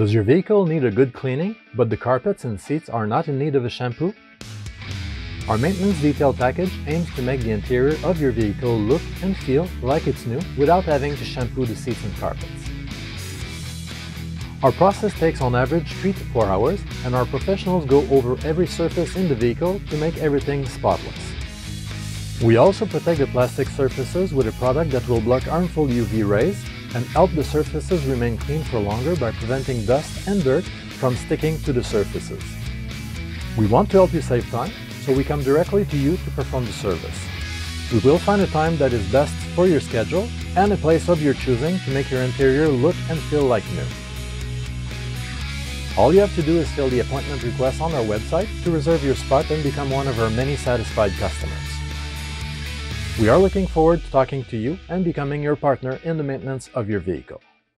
Does your vehicle need a good cleaning, but the carpets and seats are not in need of a shampoo? Our maintenance detail package aims to make the interior of your vehicle look and feel like it's new without having to shampoo the seats and carpets. Our process takes on average 3 to 4 hours and our professionals go over every surface in the vehicle to make everything spotless. We also protect the plastic surfaces with a product that will block harmful UV rays and help the surfaces remain clean for longer by preventing dust and dirt from sticking to the surfaces. We want to help you save time, so we come directly to you to perform the service. We will find a time that is best for your schedule and a place of your choosing to make your interior look and feel like new. All you have to do is fill the appointment request on our website to reserve your spot and become one of our many satisfied customers. We are looking forward to talking to you and becoming your partner in the maintenance of your vehicle.